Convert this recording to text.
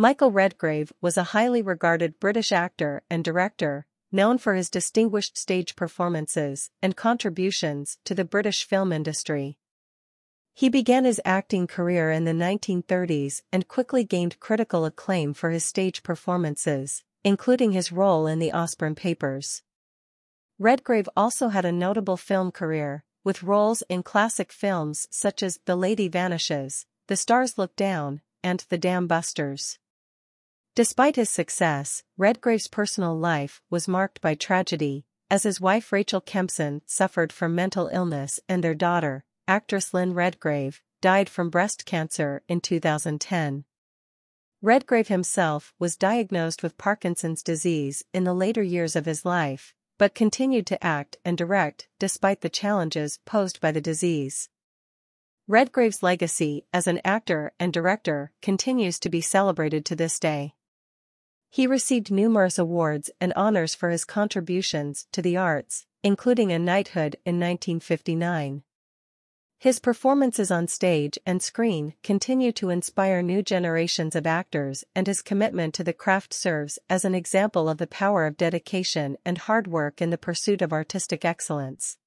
Michael Redgrave was a highly regarded British actor and director, known for his distinguished stage performances and contributions to the British film industry. He began his acting career in the 1930s and quickly gained critical acclaim for his stage performances, including his role in the Aspern Papers. Redgrave also had a notable film career, with roles in classic films such as The Lady Vanishes, The Stars Look Down, and The Dam Busters. Despite his success, Redgrave's personal life was marked by tragedy, as his wife Rachel Kempson suffered from mental illness and their daughter, actress Lynn Redgrave, died from breast cancer in 2010. Redgrave himself was diagnosed with Parkinson's disease in the later years of his life, but continued to act and direct despite the challenges posed by the disease. Redgrave's legacy as an actor and director continues to be celebrated to this day. He received numerous awards and honors for his contributions to the arts, including a knighthood in 1959. His performances on stage and screen continue to inspire new generations of actors and his commitment to the craft serves as an example of the power of dedication and hard work in the pursuit of artistic excellence.